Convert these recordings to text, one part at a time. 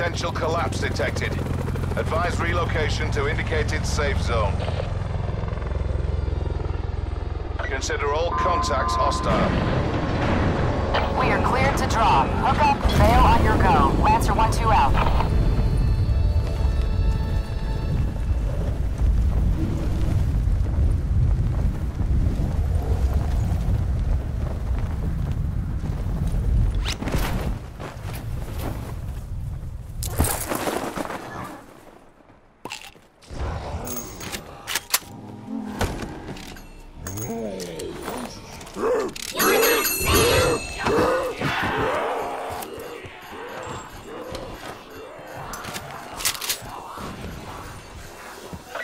Potential collapse detected. Advise relocation to indicated safe zone. Consider all contacts hostile. We are cleared to draw. Hook up, bail on your go. Lancer 1-2 out.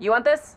You want this?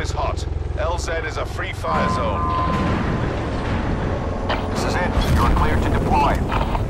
Is hot. LZ is a free fire zone. This is it. You are cleared to deploy.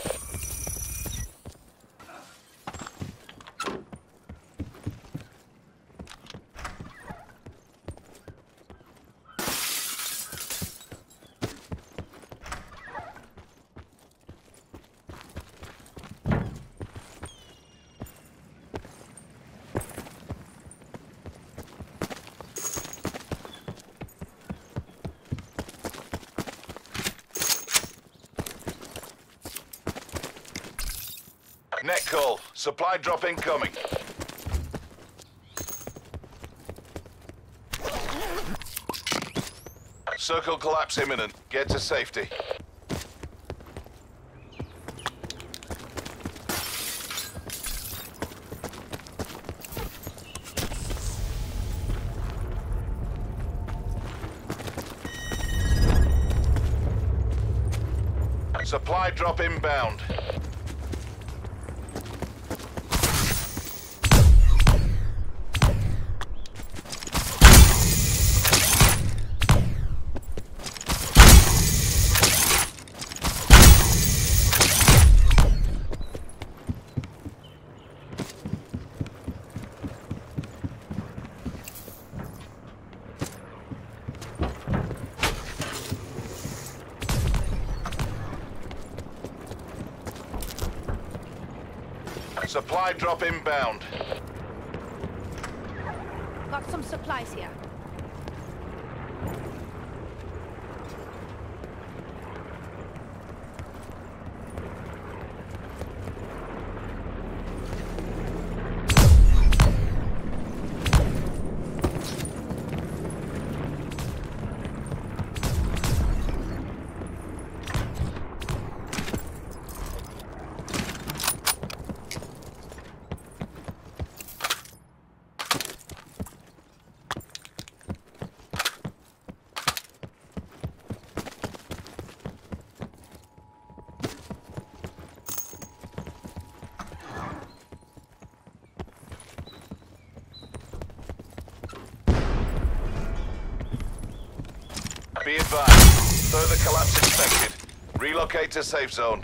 Net call. Supply drop incoming. Circle collapse imminent. Get to safety. Supply drop inbound. Supply drop inbound. Got some supplies here. Be advised. Further Relocate to safe zone.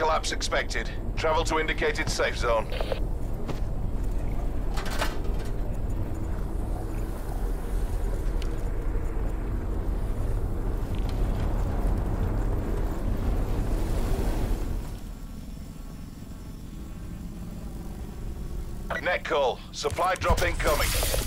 Collapse expected. Travel to indicated safe zone. Net call. Supply drop incoming.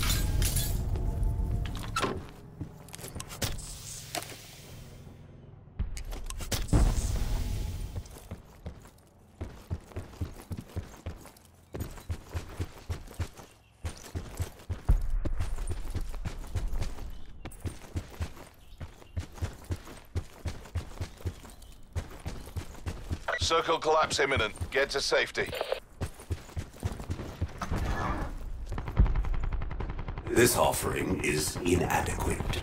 Circle collapse imminent. Get to safety. This offering is inadequate.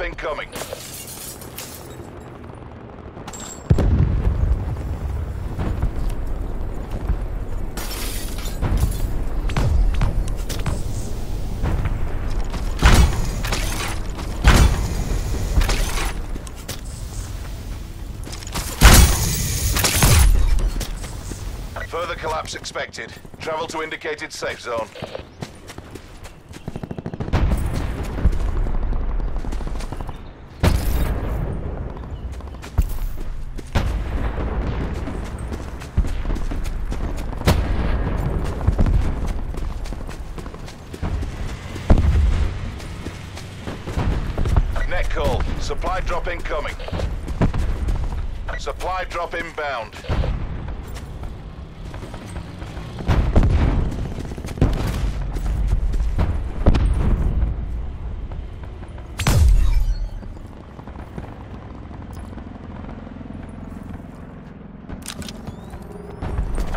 Incoming. Further collapse expected. Travel to indicated safe zone. Net call. Supply drop incoming. Supply drop inbound.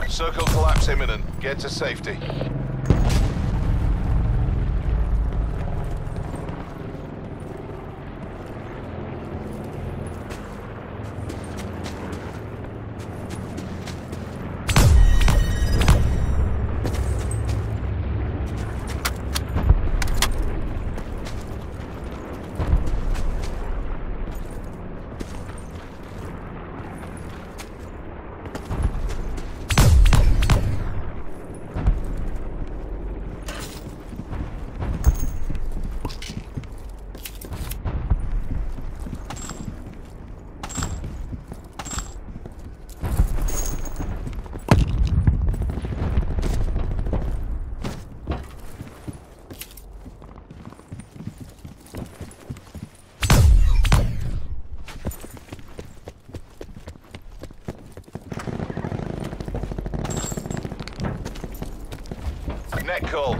Circle collapse imminent. Get to safety. Net call.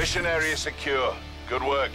Mission area secure. Good work.